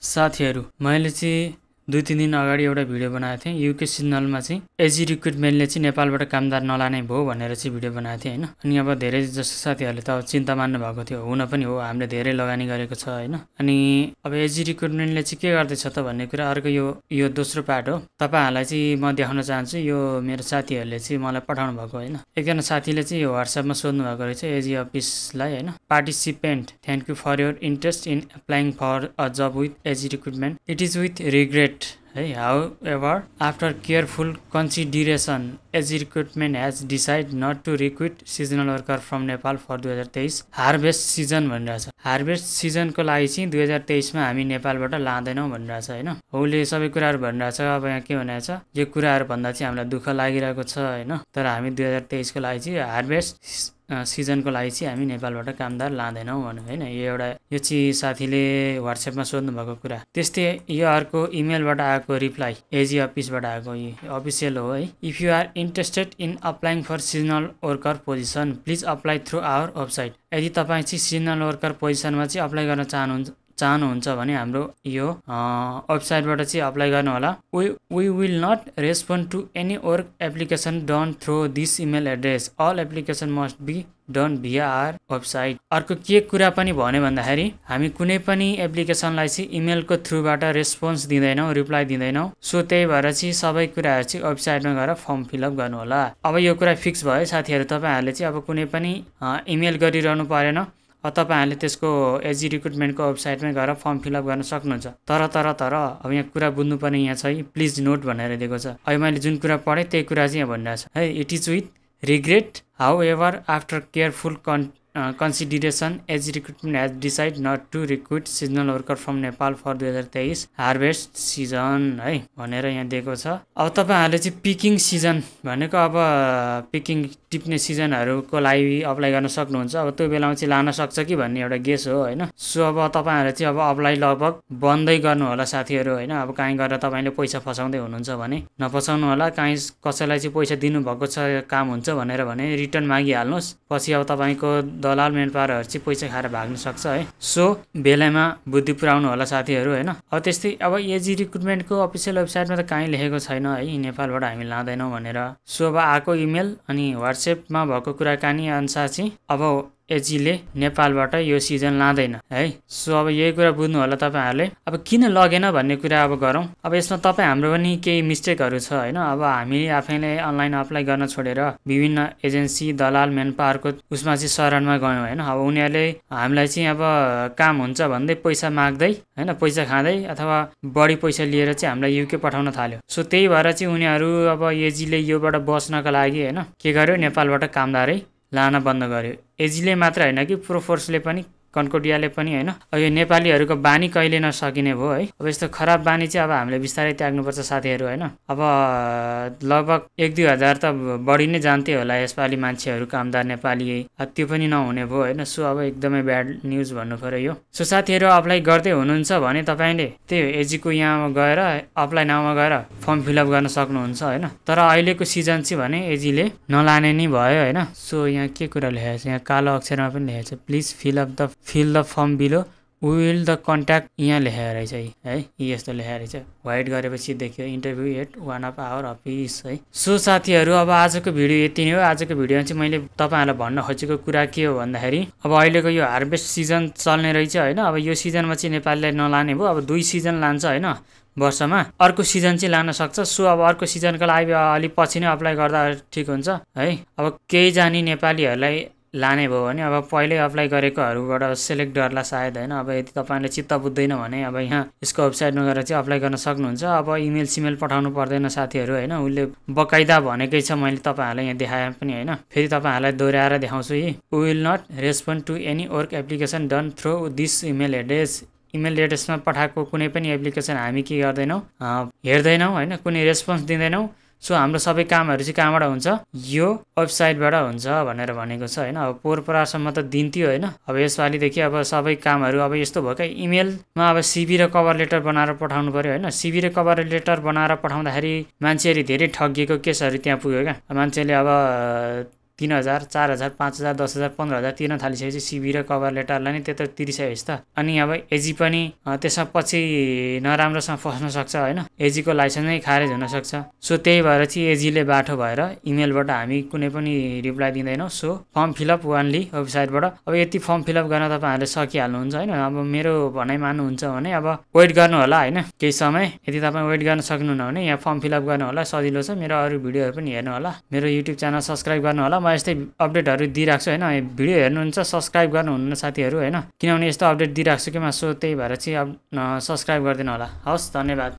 साथीहरू मैले चाहिँ दुई तिन दिन अगाडि एउटा भिडियो बनाएको थिएँ। युके सिजनलमा चाहिँ एजी रिक्रुटमेन्टले चाहिँ नेपालबाट कामदार नलाने भयो भनेर चाहिँ भिडियो बनाएको थिएँ होइन। अनि अब धेरै जस्तो साथीहरूले त अब चिन्ता मान्नु भएको थियो हुन पनि हो हामीले धेरै लगानी गरेको छ होइन। अनि अब एजी रिक्रुटमेन्टले चाहिँ के गर्दैछ त भन्ने कुरा अर्को यो यो दोस्रो पार्ट हो। तपाईँहरूलाई चाहिँ म देखाउन चाहन्छु यो मेरो साथीहरूले चाहिँ मलाई पठाउनु भएको होइन। एकजना साथीले चाहिँ यो वाट्सएपमा सोध्नु भएको रहेछ एजी अफिसलाई होइन। Participant thank you for your interest in applying for a job with AG recruitment. It is with regret है however after careful consideration AG recruitment has decide not to recruit seasonal worker from Nepal for दुई हजार तेइस harvest season भनिरहेछ harvest सिजनको लागि चाहिँ दुई हजार तेइसमा हामी नेपालबाट लाँदैनौँ भनिरहेछ होइन? उसले सबै कुराहरू भनिरहेछ अब यहाँ के भनेको छ? यो कुराहरू भन्दा चाहिँ हामीलाई दुःख लागिरहेको छ होइन? तर हामी दुई हजार तेइसको लागि चाहिँ हार्भेस्ट सिजनको लागि चाहिँ हामी नेपालबाट कामदार लाँदैनौँ भन्यो होइन यो एउटा यो चाहिँ साथीले वाट्सएपमा सोध्नु भएको कुरा। त्यस्तै यो अर्को इमेलबाट आएको रिप्लाई एजी अफिसबाट आएको अफिसियल हो है। If you are interested in applying for seasonal worker position please apply through our website यदि तपाईँ चाहिँ सिजनल वर्कर पोजिसनमा चाहिँ अप्लाई गर्न चाहनुहुन्छ चाहनुहुन्छ भने हाम्रो यो वेबसाइटबाट चाहिँ अप्लाई गर्नु होला we will not respond to any work application done through this email address all application must be done via our website अर्को के कुरा पनि भन्यो भन्दाखेरि हामी कुनै पनि एप्लिकेसनलाई चाहिँ इमेलको थ्रुबाट रेस्पोन्स दिँदैनौँ रिप्लाई दिँदैनौँ। सो त्यही भएर चाहिँ सबै कुराहरू चाहिँ वेबसाइटमा गएर फर्म फिलअप गर्नु होला अब यो कुरा फिक्स भयो साथीहरू तपाईँहरूले चाहिँ अब कुनै पनि इमेल गरिरहनु परेन। तपाईँहरूले त्यसको एजी रिक्रुटमेन्टको वेबसाइटमै गएर फर्म फिलअप गर्न सक्नुहुन्छ। तर तर तर अब यहाँ कुरा बुझ्नुपर्ने यहाँ छ प्लिज नोट भनेर दिएको छ। अहिले मैले जुन कुरा पढेँ त्यही कुरा चाहिँ यहाँ भनिरहेको छ। है it is with regret however after careful con consideration AG recruitment has decide not to recruit seasonal worker from Nepal for दुई हजार तेइस हार्भेस्ट सिजन है भनेर यहाँ दिएको छ। अब तपाईँहरूले चाहिँ पिकिङ सिजन भनेको अब पिकिङ टिप्ने सिजनहरूको लागि अप्लाई गर्न सक्नुहुन्छ। अब त्यो बेलामा चाहिँ लान सक्छ कि भन्ने एउटा गेस हो होइन? सो अब तपाईँहरू चाहिँ अब अप्लाई लगभग बन्दै गर्नु होला साथीहरू होइन? अब कहीँ गएर तपाईँले पैसा फसाउँदै हुनुहुन्छ भने नफसाउनु होला कहीँ कसैलाई चाहिँ पैसा दिनुभएको छ काम हुन्छ भनेर भने रिटर्न मागिहाल्नुहोस्। पछि अब तपाईँको दलाल मेन पावरहरू चाहिँ पैसा खाएर भाग्न सक्छ है? सो बेलामा बुद्धि पुऱ्याउनु होला साथीहरू होइन? अब त्यस्तै अब एजी रिक्रुटमेन्टको अफिसियल वेबसाइटमा त कहीँ लेखेको छैन है? नेपालबाट हामी लाँदैनौँ भनेर। सो अब आएको इमेल अनि वाट्सएपमा भएको कुराकानी अनुसार चाहिँ अब एजीले नेपालबाट यो सिजन लाँदैन है? सो अब यही कुरा बुझ्नु होला तपाईँहरूले। अब किन लगेन भन्ने कुरा अब गरौँ। अब यसमा तपाईँ हाम्रो पनि केही मिस्टेकहरू छ होइन? अब हामीले आफैले अनलाइन अप्लाई गर्न छोडेर विभिन्न एजेन्सी दलाल मेन पावरको उसमा चाहिँ शरणमा गयौँ होइन? अब उनीहरूले हामीलाई चाहिँ अब काम हुन्छ भन्दै पैसा माग्दै होइन? पैसा खाँदै अथवा बढी पैसा लिएर चाहिँ हामीलाई युके पठाउन थाल्यो। सो त्यही भएर चाहिँ उनीहरू अब एजीले योबाट बस्नको लागि होइन? के गर्यो? नेपालबाट कामदारै लान बन्द गर्यो। एजीले मात्र होइन कि प्रोफोर्सले पनि कन्कोडियाले पनि होइन यो नेपालीहरूको बानी कहिले नसकिने भयो है? अब यस्तो खराब बानी चाहिँ अब हामीले बिस्तारै त्याग्नुपर्छ साथीहरू होइन? अब लगभग एक दुई हजार त बढी नै जान्थ्यो होला यसपालि मान्छेहरू कामदार नेपाली त्यो पनि नहुने भयो होइन? सो अब एकदमै ब्याड न्युज भन्नु पऱ्यो यो। सो साथीहरू अप्लाई गर्दै हुनुहुन्छ भने तपाईँले त्यही एजीको यहाँ गएर अप्लाई नाउँमा गएर फर्म फिलअप गर्न सक्नुहुन्छ होइन? तर अहिलेको सिजन चाहिँ भने एजीले नलाने नै भयो होइन? सो यहाँ के कुरा लेखेको छ? यहाँ कालो अक्षरमा पनि लेखेको छ please fill up the fill the form below will the contact यहाँ लेखेको रहेछ है। यस्तो लेखेको रहेछ। वाइट गरेपछि देखियो interview at one of our office है। सो साथीहरू अब आजको भिडियो यति नै हो। आजको भिडियोमा चाहिँ मैले तपाईँहरूलाई भन्न खोजेको कुरा के हो भन्दाखेरि अब अहिलेको यो हार्भेस्ट सिजन चल्ने रहेछ होइन। अब यो सिजनमा चाहिँ नेपालीलाई नलाने भयो। अब दुई सिजन लान्छ होइन वर्षमा। अर्को सिजन चाहिँ लान सक्छ। सो अब अर्को सिजनको लागि अलिक पछि नै अप्लाई गर्दा ठिक हुन्छ है। अब केही जाने नेपालीहरूलाई लाने भयो भने अब पहिल्यै अप्लाई गरेकोहरूबाट सेलेक्ट गर्ला सायद होइन। अब यदि तपाईँले चित्त बुझ्दैन भने अब यहाँ यसको वेबसाइटमा गएर चाहिँ अप्लाई गर्न सक्नुहुन्छ। अब इमेल सिमेल पठाउनु पर्दैन साथीहरू होइन। उसले बकाइदा भनेकै छ मैले तपाईँहरूलाई यहाँ देखाएँ पनि होइन। फेरि तपाईँहरूलाई दोहोऱ्याएर देखाउँछु यी। Will not respond to any work application done through this email address email एड्रेसमा पठाएको कुनै पनि एप्लिकेसन हामी के गर्दैनौँ? हेर्दैनौँ होइन। कुनै रेस्पोन्स दिँदैनौँ। सो हाम्रो सबै कामहरू चाहिँ कहाँबाट हुन्छ? यो वेबसाइटबाट हुन्छ भनेर भनेको छ होइन? अब पोहोर परारसम्म त दिन्थ्यो होइन? अब यसपालिदेखि अब सबै कामहरू अब यस्तो भयो क्या इमेलमा अब सिबी र कभर लेटर बनाएर पठाउनु पऱ्यो होइन? सिबी र कभर लेटर बनाएर पठाउँदाखेरि मान्छेहरू धेरै ठगिएको केसहरू त्यहाँ पुग्यो क्या। मान्छेले अब तिन हजार चार हजार पाँच हजार दस हजार पन्ध्र हजार तिर्न थालिसकेपछि सिबी र कभर लेटरलाई नै त्यत्रो तिरिसकेपछि त। अनि अब एजी पनि त्यसमा पछि नराम्रोसँग फस्न सक्छ होइन? एजीको लाइसेन्स नै खारेज हुनसक्छ। सो त्यही भएर चाहिँ एजीले बाटो भएर इमेलबाट हामी कुनै पनि रिप्लाई दिँदैनौँ। So form fill up only वेबसाइटबाट। अब यति फर्म फिलअप गर्न तपाईँहरूले सकिहाल्नुहुन्छ होइन? अब मेरो भनाइ मान्नुहुन्छ भने अब वेट गर्नु होला होइन? केही समय यदि तपाईँ वेट गर्न सक्नुहुन्न भने यहाँ फर्म फिलअप गर्नु होला सजिलो छ। मेरो अरू भिडियोहरू पनि हेर्नु होला। मेरो युट्युब च्यानल सब्सक्राइब गर्नु होला। म यस्तै अपडेटहरू दिइरहेको छु होइन भिडियो हेर्नुहुन्छ सब्सक्राइब गर्नुहुन्न साथीहरू होइन? किनभने यस्तो अपडेट दिइरहेको छु कि म सो त्यही भएर चाहिँ अब सब्सक्राइब गरिदिनु होला। हवस् धन्यवाद।